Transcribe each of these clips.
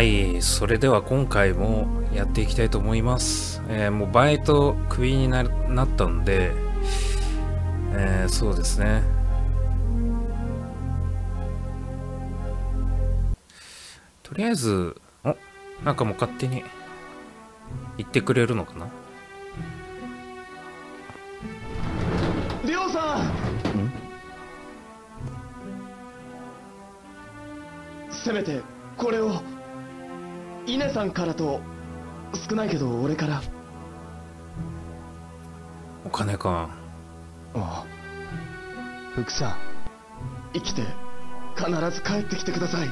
はいそれでは今回もやっていきたいと思います、えーもうバイトクビにななったんで、えーそうですね。とりあえずおなんかもう勝手に言ってくれるのかな？りょうさん？せめてこれを稲さんからと少ないけど俺から。お金か。ああ。福さん。生きて必ず帰ってきてください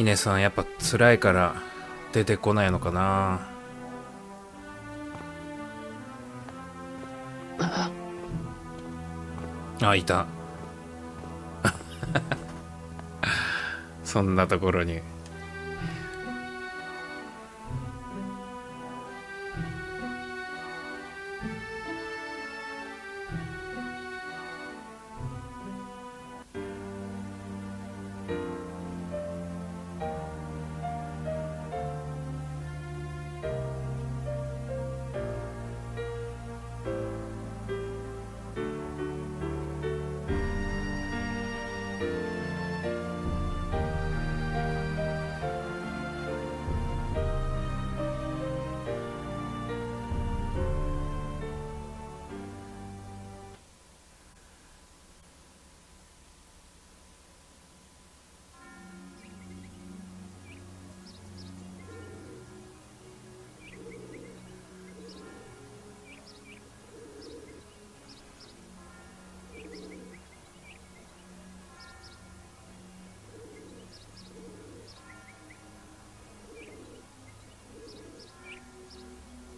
稲さんやっぱ辛いから出てこないのかな。あいた。そんなところに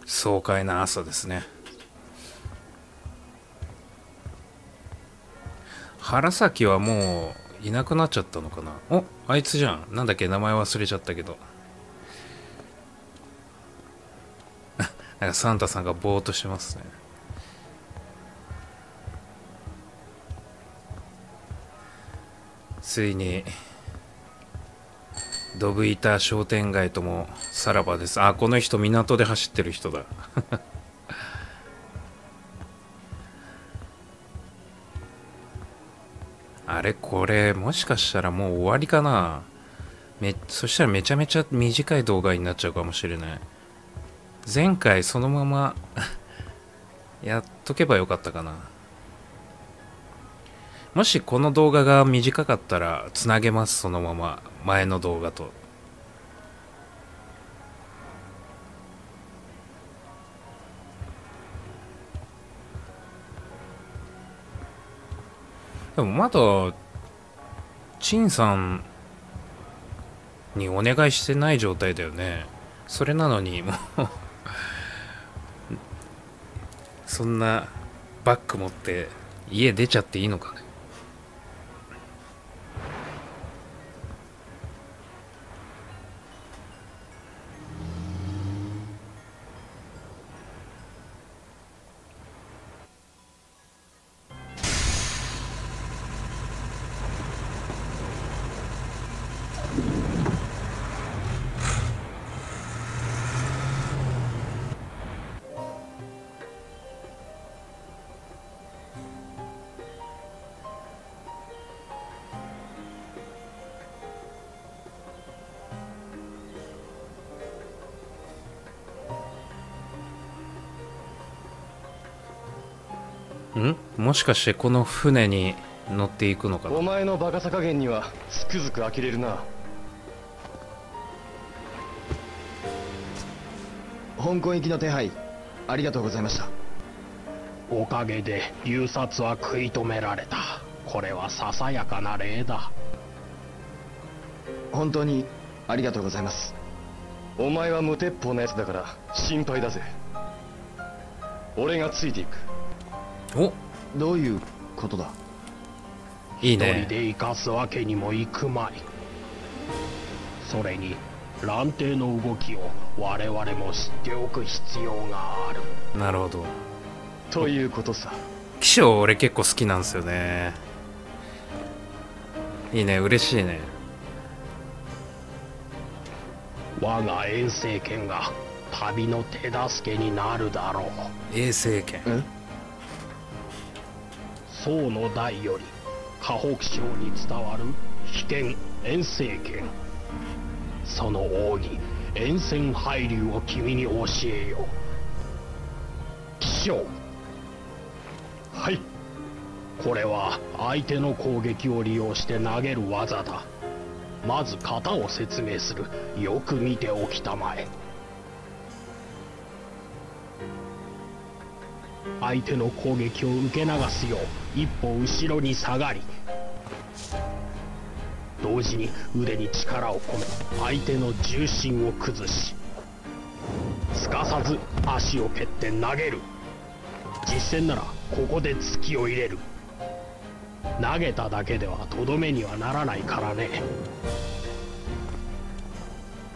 爽快な朝ですね。原崎はもういなくなっちゃったのかな？おあいつじゃん。なんだっけ？名前忘れちゃったけど。なんかサンタさんがぼーっとしてますね。ついにドブ板商店街ともさらばです。あこの人港で走ってる人だ。あれこれもしかしたらもう終わりかな。めそしたらめちゃめちゃ短い動画になっちゃうかもしれない。前回そのまま やっとけばよかったかな。もしこの動画が短かったらつなげますそのまま。前の動画と。でもまだ陳さんにお願いしてない状態だよね。それなのにもうそんなバッグ持って家出ちゃっていいのかね。ん？もしかしてこの船に乗っていくのかな？お前のバカさ加減にはつくづく呆れるな。香港行きの手配ありがとうございました。おかげで誘殺は食い止められた。これはささやかな礼だ。本当にありがとうございます。お前は無鉄砲なやつだから心配だぜ。俺がついていくお。どういうことだ？いいね。で生かすわけにもいくまい。それに蘭亭の動きを我々も知っておく必要がある。なるほど。ということさ。気象俺結構好きなんですよね。いいね嬉しいね。我が遠征権が旅の手助けになるだろう。衛生権え？宋の代より河北省に伝わる秘剣遠征剣その奥義遠征配流を君に教えよう。気象はい。これは相手の攻撃を利用して投げる技だ。まず型を説明する。よく見ておきたまえ。相手の攻撃を受け流すよう一歩後ろに下がり同時に腕に力を込め相手の重心を崩しすかさず足を蹴って投げる。実戦ならここで突きを入れる。投げただけではとどめにはならないからね。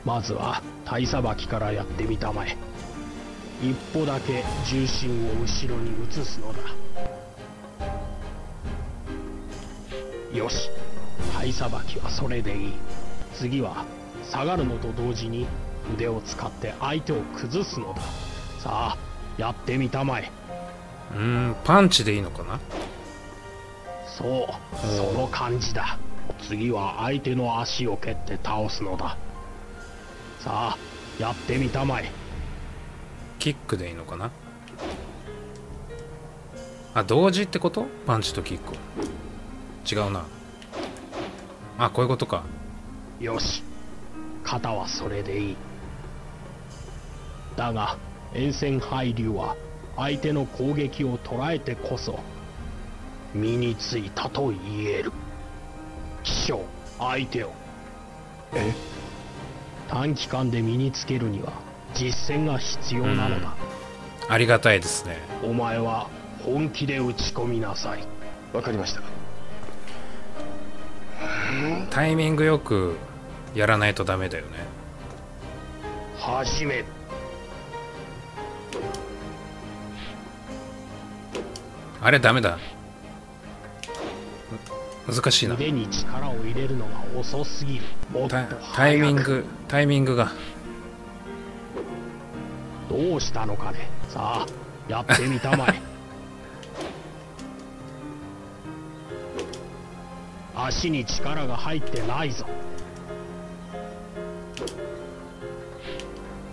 まずは体さばきからやってみたまえ。一歩だけ重心を後ろに移すのだ。よし。体さばきはそれでいい。次は下がるのと同時に腕を使って相手を崩すのだ。さあやってみたまえ。うーんパンチでいいのかな？そう。その感じだ。次は相手の足を蹴って倒すのだ。さあやってみたまえキックでいいのかな？あ同時ってこと？パンチとキック。違うな。あこういうことか。よし。型はそれでいい。だが沿線配流は相手の攻撃を捉えてこそ身についたと言える。気象相手を。え？短期間で身につけるには実践が必要なのだ、ありがたいですね。お前は本気で打ち込みなさい。わかりました。タイミングよくやらないとダメだよね。始め。るあれダメだ。む難しいな。腕に力を入れるのが遅すぎる。タイミングタイミングがどうしたのかね。さあやってみたまえ。足に力が入ってないぞ。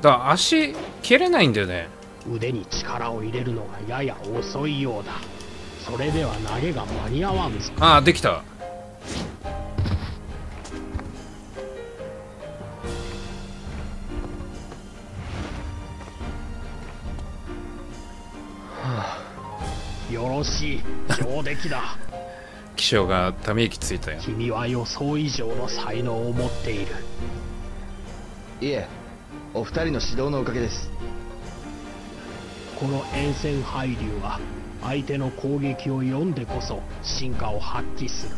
だ足蹴れないんだよね。腕に力を入れるのがやや遅いようだ。それでは投げが間に合わんぞ。ああできた上出来だ。気象がため息ついたよ君は予想以上の才能を持っている。いえお二人の指導のおかげです。この沿線配流は相手の攻撃を読んでこそ進化を発揮する。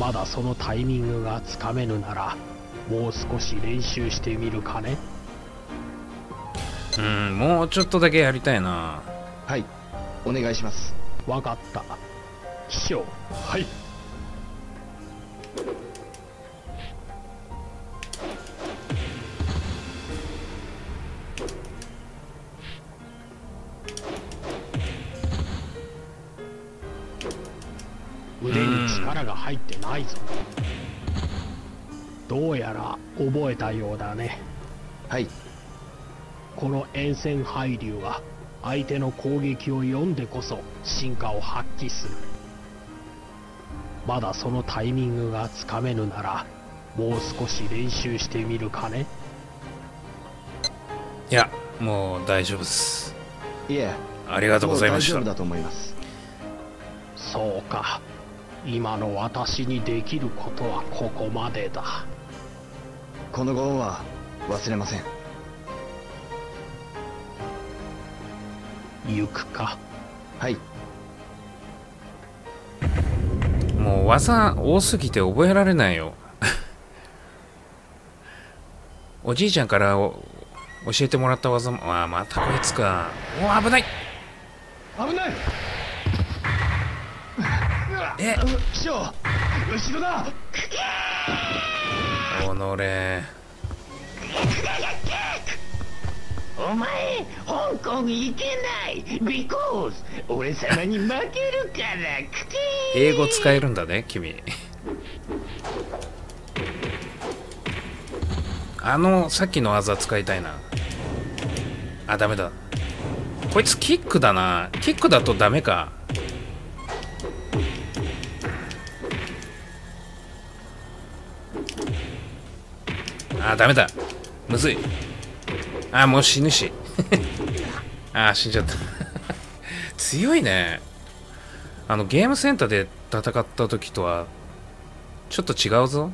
まだそのタイミングがつかめぬならもう少し練習してみるかね。うんもうちょっとだけやりたいな。はいお願いします。わかった。師匠はい。腕に力が入ってないぞ。どうやら覚えたようだね。はい。この沿線配流は相手の攻撃を読んでこそ進化を発揮する。まだそのタイミングがつかめぬならもう少し練習してみるかね。いやもう大丈夫です。いえ。ありがとうございました。もう大丈夫だと思います。そうか。今の私にできることはここまでだ。このご恩は忘れません行くか。はい。もう技多すぎて覚えられないよ。おじいちゃんからお教えてもらった技もあーまたこいつか。おー危ない。危ない。え？師匠後ろだ。おのれお前香港行けない。Because 俺様に負けるからくて英語使えるんだね君。あのさっきの技使いたいな。あダメだ。こいつキックだな。キックだとダメか。あダメだ。むずい。あもう死ぬし。あ死んじゃった。強いね。あのゲームセンターで戦った時とはちょっと違うぞ。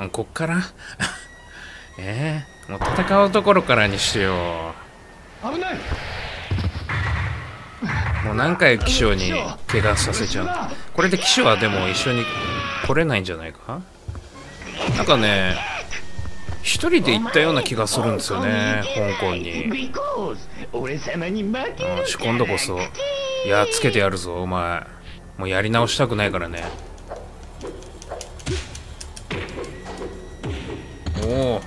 うんこっから？ええもう戦うところからにしてよ危ない。もう何回騎将に怪我させちゃう。これで騎将はでも一緒に来れないんじゃないか？なんかね一人で行ったような気がするんですよね香港に。俺様に負けるからよし今度こそ。やっつけてやるぞお前。もうやり直したくないからね。おお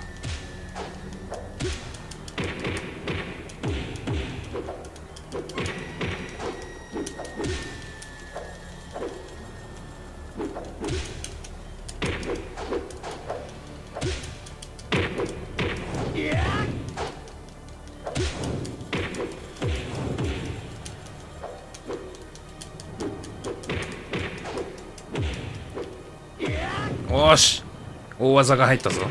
大技が入ったぞ。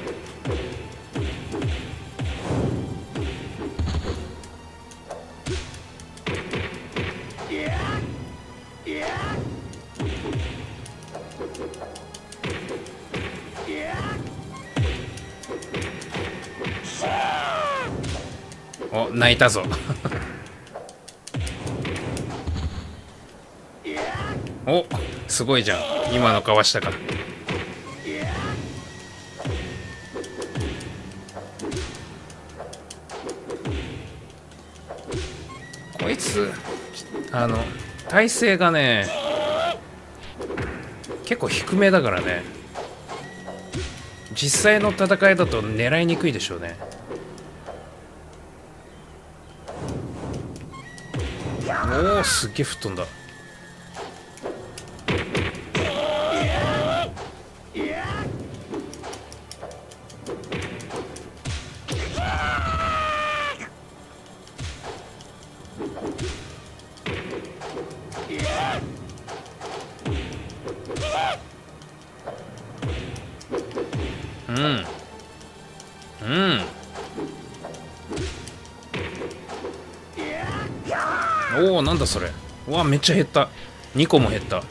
お泣いたぞ。おすごいじゃん。今のかわしたかこつあの体勢がね結構低めだからね。実際の戦いだと狙いにくいでしょうね。おおすっげえ吹っ飛んだ。おおなんだそれ。うわめっちゃ減った。2個も減った。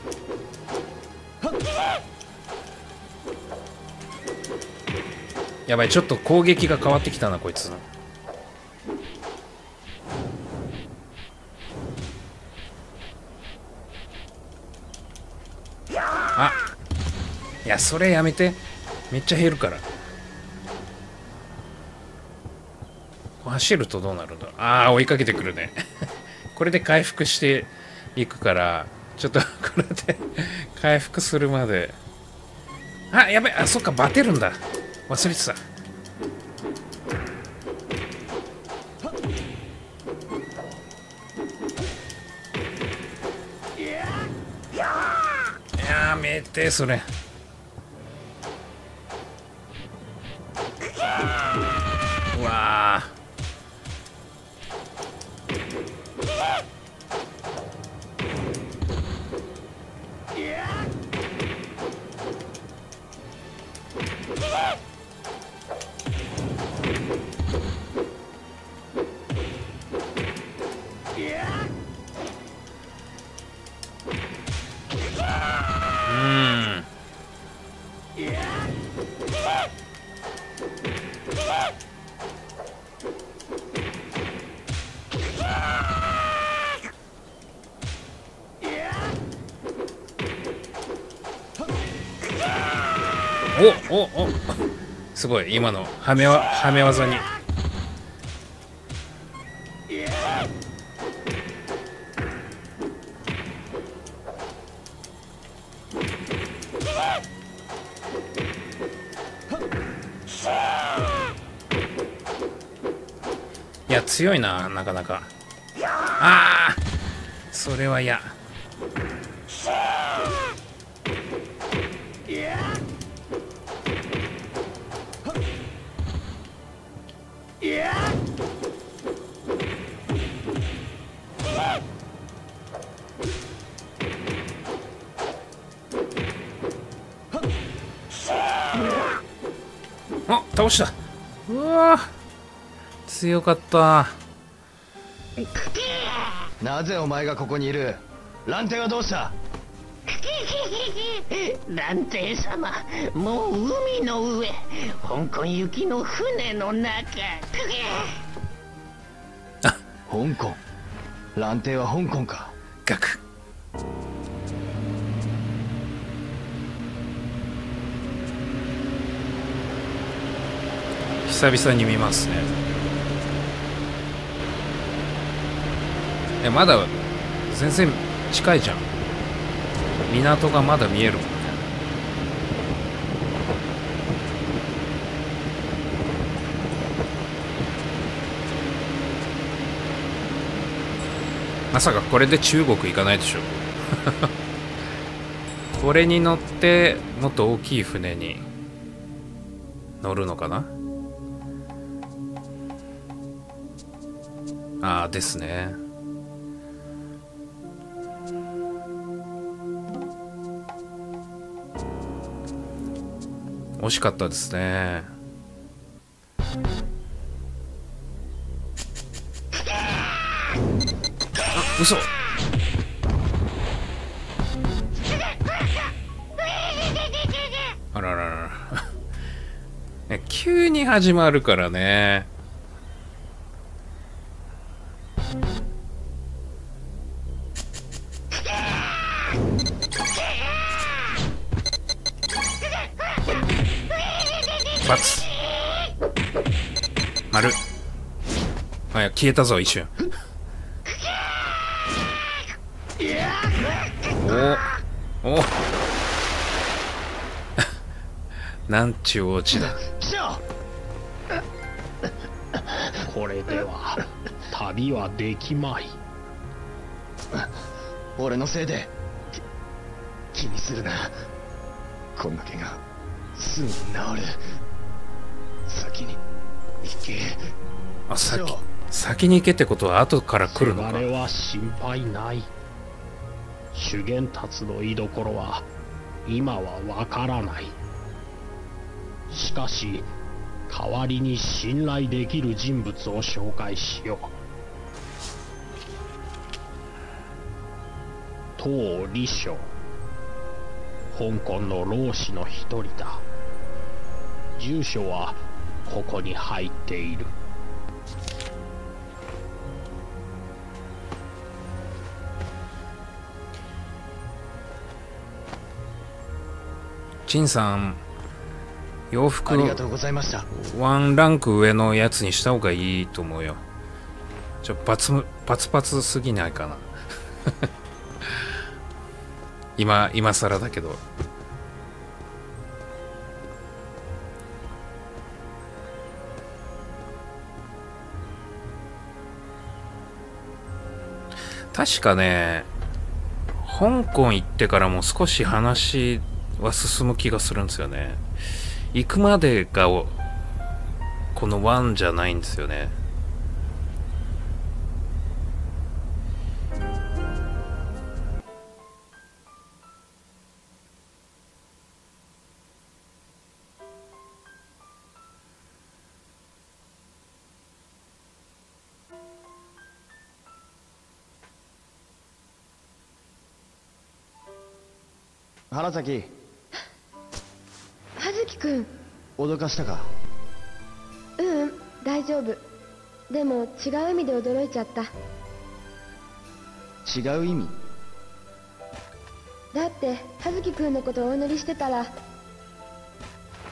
やばいちょっと攻撃が変わってきたなこいつ。あ。いやそれやめて。めっちゃ減るから。走るとどうなるんだああ追いかけてくるね。これで回復していくからちょっと これで回復するまで。あやばいあそっかバテるんだ。忘れてた。やめてそれ。すごい今のはめわはめ技に。いや強いななかなか。ああそれは嫌。倒した。うわ。強かった。なぜお前がここにいる？蘭亭はどうした？蘭亭様もう海の上香港行きの船の中。香港。蘭亭は香港か。ガク久々に見ますね。えまだ全然近いじゃん。港がまだ見えるもんね。まさかこれで中国行かないでしょ。これに乗ってもっと大きい船に乗るのかな？ああですね。惜しかったですね。あ嘘。あらららら。急に始まるからね。消えたぞ一瞬。おお。なんちゅうオチだ。これでは旅はできまい。俺のせいでき気にするな。こんな怪我すぐに治る。先に行け。あ先。そう先に行けってことは後から来るのか？それは心配ない。修験達の居所は今はわからない。しかし代わりに信頼できる人物を紹介しよう。当李将香港の老子の一人だ。住所はここに入っている。陳さん洋服ありがとうございました。ワンランク上のやつにした方がいいと思うよ。ちょパツパツパツすぎないかな。今今更だけど。確かね香港行ってからも少し話は進む気がするんですよね。行くまでがこの1じゃないんですよね。原崎。葉月くん。脅かしたか？ううん大丈夫。でも違う意味で驚いちゃった。違う意味？だって葉月くんのことをお祈りしてたら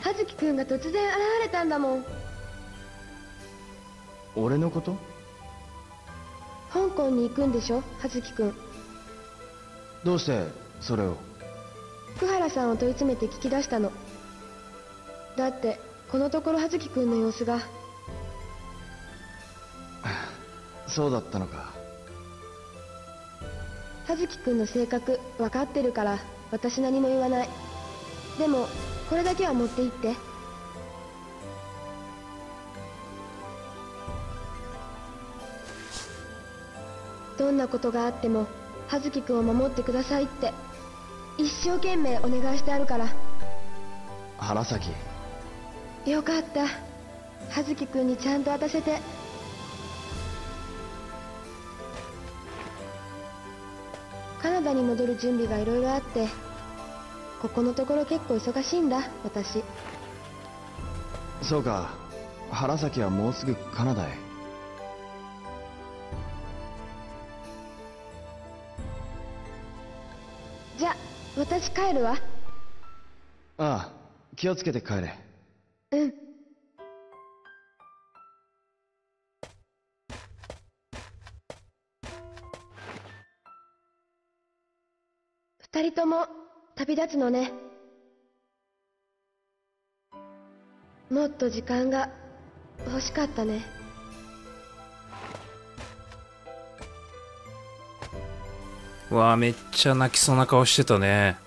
葉月くんが突然現れたんだもん。俺のこと？香港に行くんでしょ？葉月くん。どうしてそれを？福原さんを問い詰めて聞き出したのだってこのところ葉月くんの様子が。そうだったのか。葉月くんの性格分かってるから私何も言わない。でもこれだけは持って行って。どんなことがあっても葉月くんを守ってくださいって一生懸命お願いしてあるから。花咲よかった。葉月くんにちゃんと渡せて。カナダに戻る準備がいろいろあってここのところ結構忙しいんだ私。そうか。花咲はもうすぐカナダへ。じゃあ私帰るわ。ああ気をつけて帰れうん。二人とも旅立つのね。もっと時間が欲しかったね。わあめっちゃ泣きそうな顔してたね。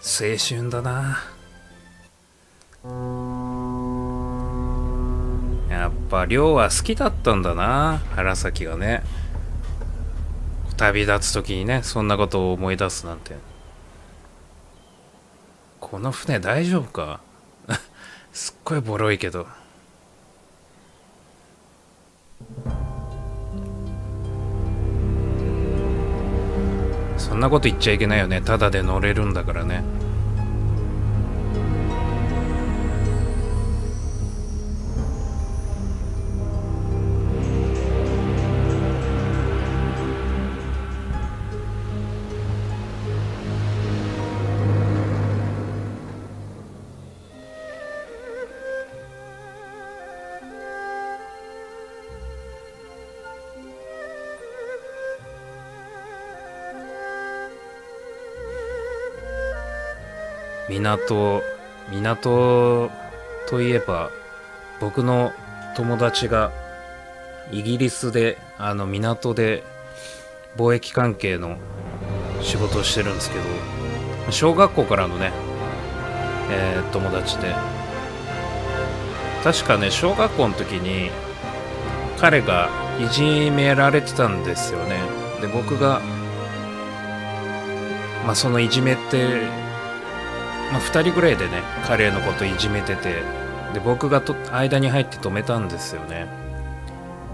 青春だな。ぱ亮は好きだったんだな原崎がね。旅立つ時にねそんなことを思い出すなんて。この船大丈夫か？すっごいボロいけど。そんなこと言っちゃいけないよね。ただで乗れるんだからね。港港といえば僕の友達がイギリスであの港で貿易関係の仕事をしてるんですけど小学校からのね、えー友達で。確かね小学校の時に彼がいじめられてたんですよね。で僕がまあそのいじめってまあ、2人ぐらいでね彼のこといじめててで僕がと間に入って止めたんですよね、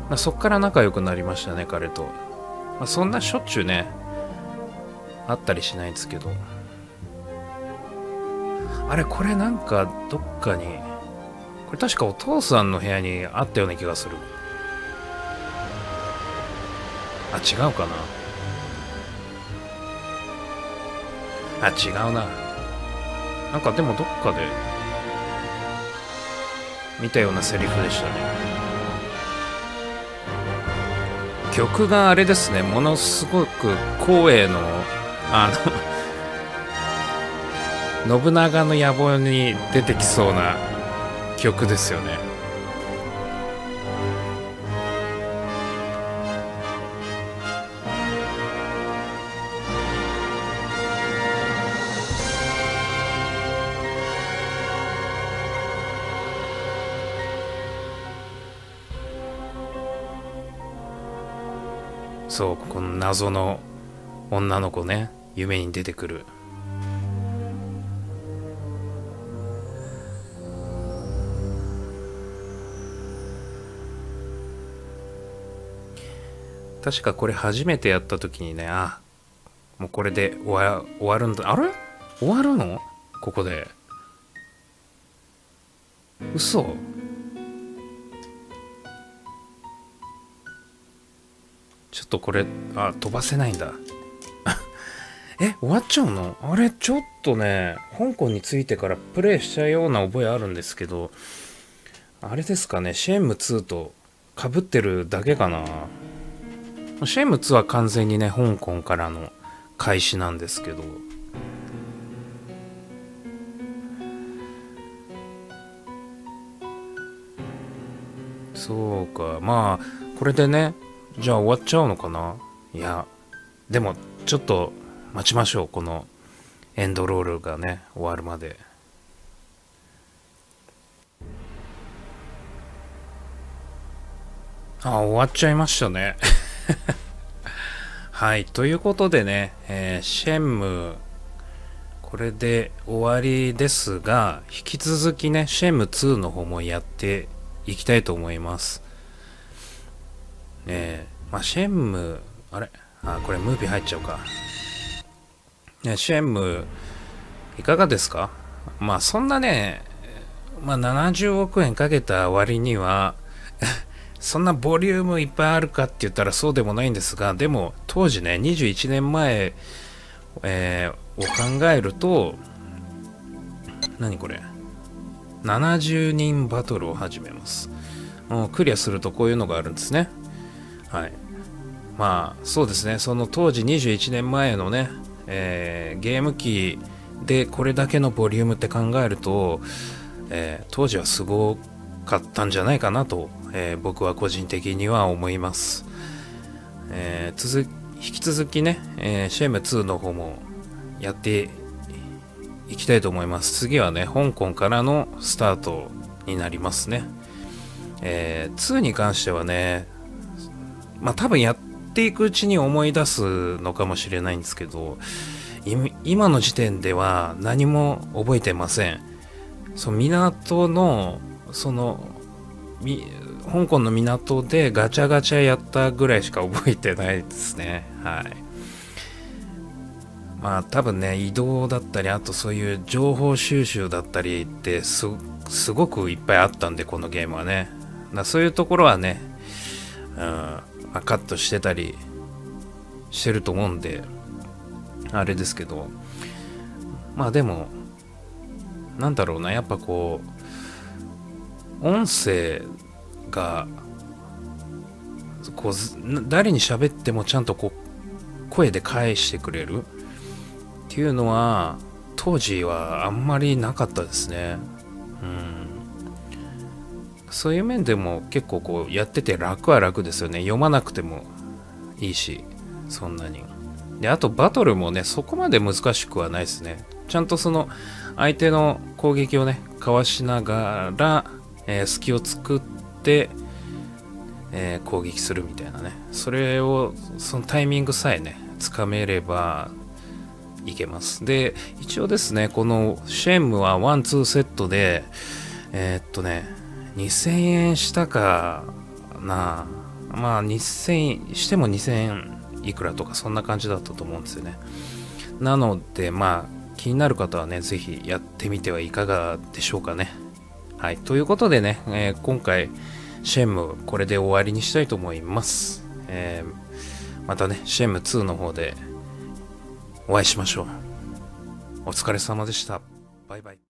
まあ、そっから仲良くなりましたね彼と、まあ、そんなしょっちゅうねあったりしないですけど。あれこれなんかどっかにこれ確かお父さんの部屋にあったような気がする。あ違うかな。あ違うな。なんかでもどっかで見たようなセリフでしたね。曲があれですね。ものすごく光栄のあの信長の野望に出てきそうな曲ですよね。そうこの謎の女の子ね夢に出てくる。確かこれ初めてやった時にねあもうこれで終わ終わるんだ。あれ？終わるの？ここで。嘘？っとこれあ飛ばせないんだ。え、終わっちゃうの？あれ、ちょっとね、香港についてからプレイしたような覚えあるんですけど、あれですかね、シェンム2と被ってるだけかな。シェンム2は完全にね、香港からの開始なんですけど、そうか、まあ、これでね、じゃあ終わっちゃうのかな？いや、でも、ちょっと待ちましょう、このエンドロールがね、終わるまで。あ、終わっちゃいましたね。はい、ということでね、えー、シェンム、これで終わりですが、引き続きね、シェム2の方もやっていきたいと思います。えー、まあ、シェンム、あれ？あ、これムービー入っちゃうか。ね、シェンム、いかがですか？まあ、そんなね、まあ、70億円かけた割には そんなボリュームいっぱいあるかって言ったらそうでもないんですが、でも当時ね、21年前、えー、を考えると、何これ ?70 人バトルを始めます。クリアするとこういうのがあるんですね。はい。まあ、そうですね、その当時21年前のね、えー、ゲーム機でこれだけのボリュームって考えると、えー、当時はすごかったんじゃないかなとえー、僕は個人的には思います。えー、引き続きね、えー、シェム2の方もやっていきたいと思います。次はね、香港からのスタートになりますね。えー、2に関してはね、まあ多分やっていくうちに思い出すのかもしれないんですけど、今の時点では何も覚えてません。その港の、その、香港の港でガチャガチャやったぐらいしか覚えてないですね。はい。まあ多分ね、移動だったり、あとそういう情報収集だったりってすごくいっぱいあったんで、このゲームはね。だそういうところはね、うんカットしてたりしてると思うんで、あれですけど、まあでも、なんだろうな、やっぱこう、音声かこう誰に喋ってもちゃんとこう声で返してくれるっていうのは当時はあんまりなかったですね。うん。そういう面でも結構こうやってて楽は楽ですよね。読まなくてもいいしそんなに。であとバトルもねそこまで難しくはないですね。ちゃんとその相手の攻撃をねかわしながら、えー、隙を作って、えー、攻撃するみたいなね。それをそのタイミングさえねつかめればいけます。で一応ですねこのシェンムはワンツーセットでえー、っとね2000円したかなまあ2000円しても2000円いくらとかそんな感じだったと思うんですよねなのでまあ気になる方はね是非やってみてはいかがでしょうかねはいということでね、えー、今回シェムこれで終わりにしたいと思います。えー、またね、シェム2の方でお会いしましょう。お疲れ様でした。バイバイ。